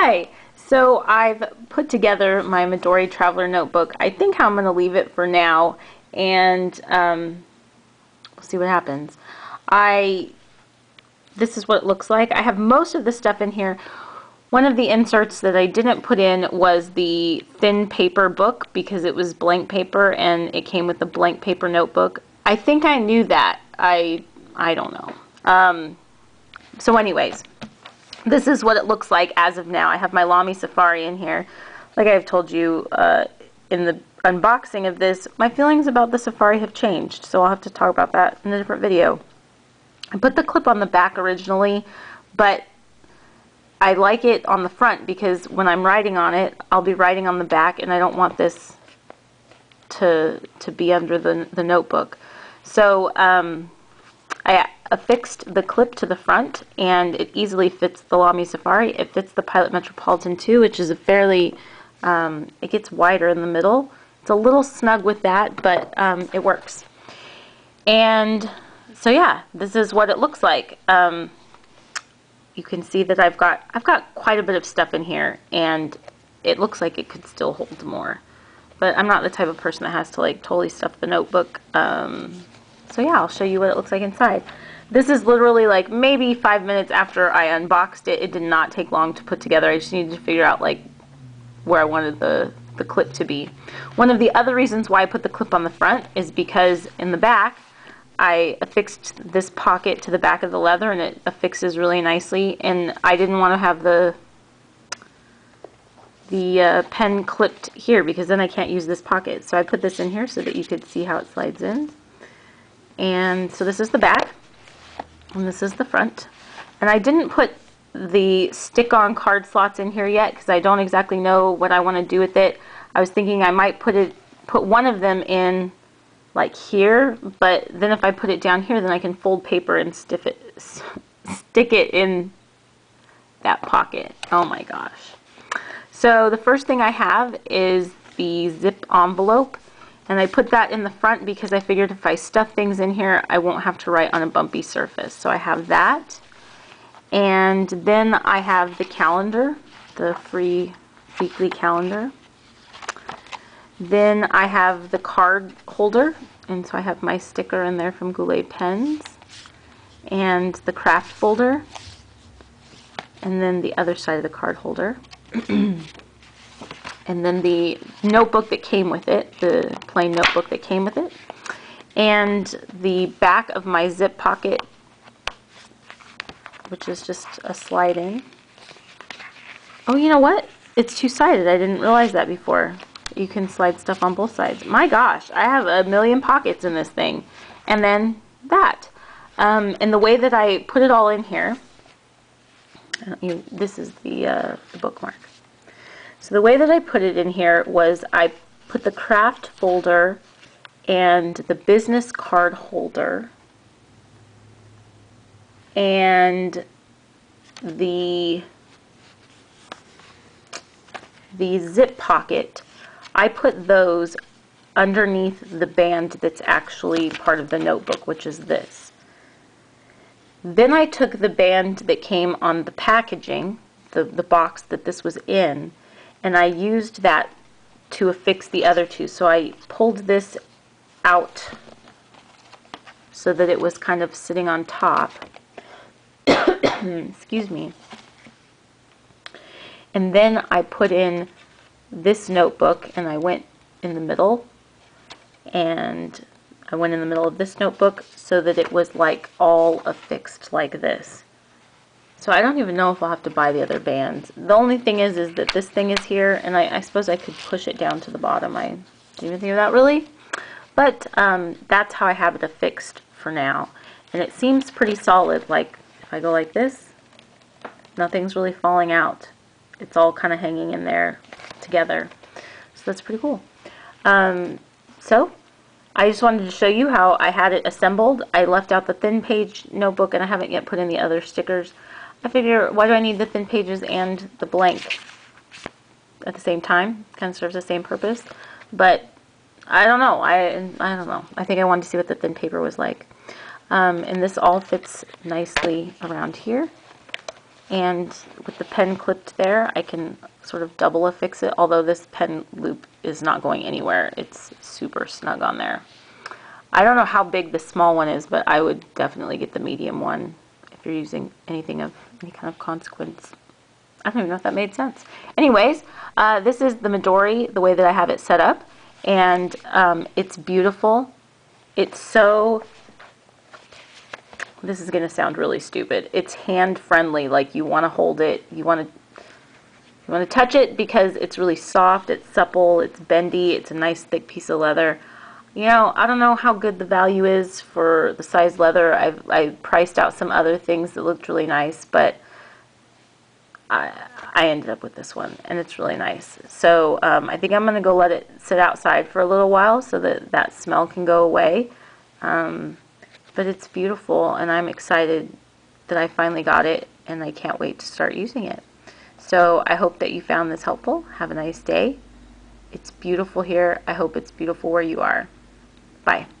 Hi! So I've put together my Midori Traveler Notebook. I think how I'm going to leave it for now and um, we'll see what happens. I This is what it looks like. I have most of the stuff in here. One of the inserts that I didn't put in was the thin paper book because it was blank paper and it came with a blank paper notebook. I think I knew that. I I don't know. Um, so anyways, this is what it looks like as of now. I have my Lamy Safari in here. Like I've told you uh, in the unboxing of this, my feelings about the Safari have changed, so I'll have to talk about that in a different video. I put the clip on the back originally, but I like it on the front because when I'm writing on it, I'll be writing on the back and I don't want this to, to be under the, the notebook. So um, I affixed the clip to the front and it easily fits the Lamy Safari. It fits the Pilot Metropolitan too, which is a fairly, um, it gets wider in the middle. It's a little snug with that, but um, it works. And so yeah, this is what it looks like. Um, you can see that I've got I've got quite a bit of stuff in here and it looks like it could still hold more. But I'm not the type of person that has to like totally stuff the notebook. Um, so yeah, I'll show you what it looks like inside. This is literally like maybe five minutes after I unboxed it. It did not take long to put together. I just needed to figure out like where I wanted the, the clip to be. One of the other reasons why I put the clip on the front is because in the back I affixed this pocket to the back of the leather and it affixes really nicely and I didn't want to have the the uh, pen clipped here because then I can't use this pocket. So I put this in here so that you could see how it slides in. And so this is the back and this is the front. And I didn't put the stick-on card slots in here yet because I don't exactly know what I want to do with it. I was thinking I might put it, put one of them in like here, but then if I put it down here, then I can fold paper and stiff it, stick it in that pocket. Oh my gosh. So the first thing I have is the zip envelope and I put that in the front because I figured if I stuff things in here, I won't have to write on a bumpy surface. So I have that. And then I have the calendar, the free weekly calendar. Then I have the card holder, and so I have my sticker in there from Goulet Pens, and the kraft folder, and then the other side of the card holder. and then the notebook that came with it, the plain notebook that came with it, and the back of my zip pocket, which is just a slide in. Oh, you know what? It's two-sided. I didn't realize that before. You can slide stuff on both sides. My gosh, I have a million pockets in this thing. And then that. Um, and the way that I put it all in here, you, this is the, uh, the bookmark. So the way that I put it in here was I put the kraft folder and the business card holder and the the zip pocket. I put those underneath the band that's actually part of the notebook which is this. Then I took the band that came on the packaging the, the box that this was in and I used that to affix the other two. So I pulled this out so that it was kind of sitting on top. Excuse me. And then I put in this notebook and I went in the middle and I went in the middle of this notebook so that it was like all affixed like this. So I don't even know if I'll have to buy the other bands. The only thing is, is that this thing is here, and I, I suppose I could push it down to the bottom. I didn't even think of that really. But um, that's how I have it affixed for now. And it seems pretty solid. Like, if I go like this, nothing's really falling out. It's all kind of hanging in there together. So that's pretty cool. Um, so, I just wanted to show you how I had it assembled. I left out the thin page notebook, and I haven't yet put in the other stickers. I figure, why do I need the thin pages and the blank at the same time? Kind of serves the same purpose. But I don't know. I, I don't know. I think I wanted to see what the thin paper was like. Um, and this all fits nicely around here. And with the pen clipped there, I can sort of double affix it, although this pen loop is not going anywhere. It's super snug on there. I don't know how big the small one is, but I would definitely get the medium one you're using anything of any kind of consequence. I don't even know if that made sense. Anyways, uh, this is the Midori, the way that I have it set up, and um, it's beautiful. It's so, this is going to sound really stupid. It's hand friendly, like you want to hold it, you want to you want to touch it because it's really soft, it's supple, it's bendy, it's a nice thick piece of leather. You know, I don't know how good the value is for the size leather. I've I priced out some other things that looked really nice, but I, I ended up with this one, and it's really nice. So um, I think I'm going to go let it sit outside for a little while so that that smell can go away. Um, but it's beautiful, and I'm excited that I finally got it, and I can't wait to start using it. So I hope that you found this helpful. Have a nice day. It's beautiful here. I hope it's beautiful where you are. Bye.